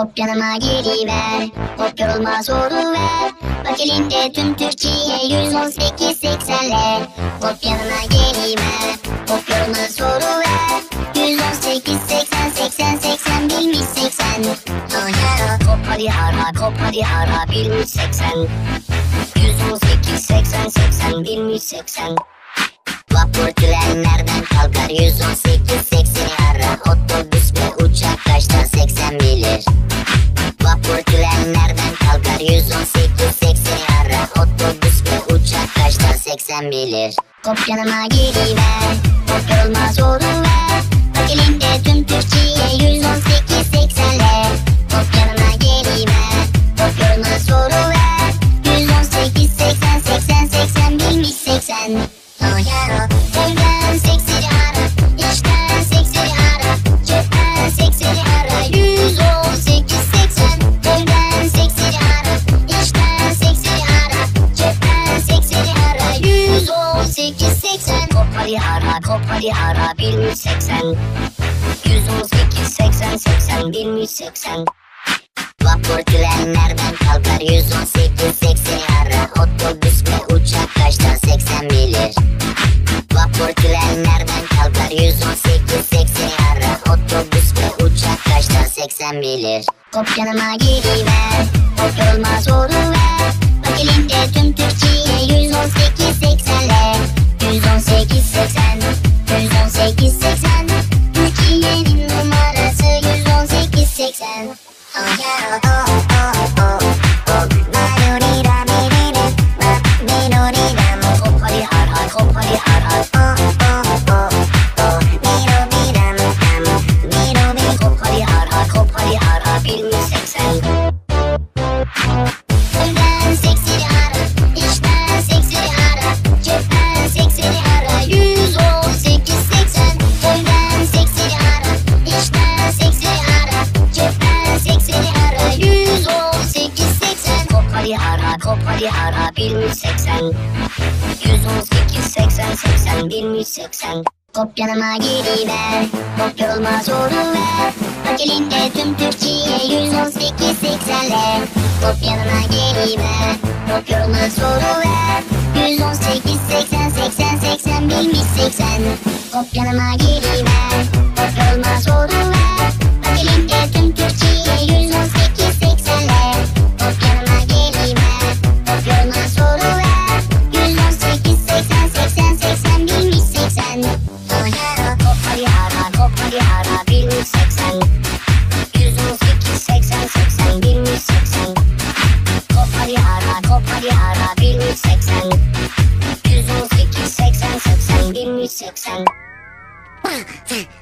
Kop yanıma geliver Hop yorulma soru ver Bak elinde tüm Türkiye 118 80'le Hop yanıma geliver Hop yorulma soru ver 118 80 80 80 bilmiş 80 Ayara kop hadi ara kop hadi ara bilmiş 80 118 80 80 bilmiş 80 Vapur tren nereden kalkar? 118 80'i ara. Otobüs ve uçak kaçta 80 bilir 80 bilir. Kop yanıma geliver Kop yorulma soru ver Bak elinde tüm Türkiye ara kop hadi ara bilmiş 80 118 80 80 bilmiş 80 Vapur tren nereden kalkar? 118 80'i ara Otobüs ve uçak kaçta 80 bilir? Vapur tren nereden kalkar? 118 80'i ara Otobüs ve uçak kaçta 80 bilir? Kop yanıma geliver Hop yorulma soru ver. Bak elinde tüm Türkiye Jason. Oh yeah, oh, oh, oh. oh, oh. Kop hadi ara, bilmiş 80. 118 80 80 bilmiş 80. Kop yanıma geliver, hop yorulma soru ver. Bak elinde tüm Türkiye 118 80'le. Hop yanıma geliver, hop yorulma soru ver. 118 80 80 80 bilmiş 80. Hop yanıma geliver, 118 80 80 bilmiş 80.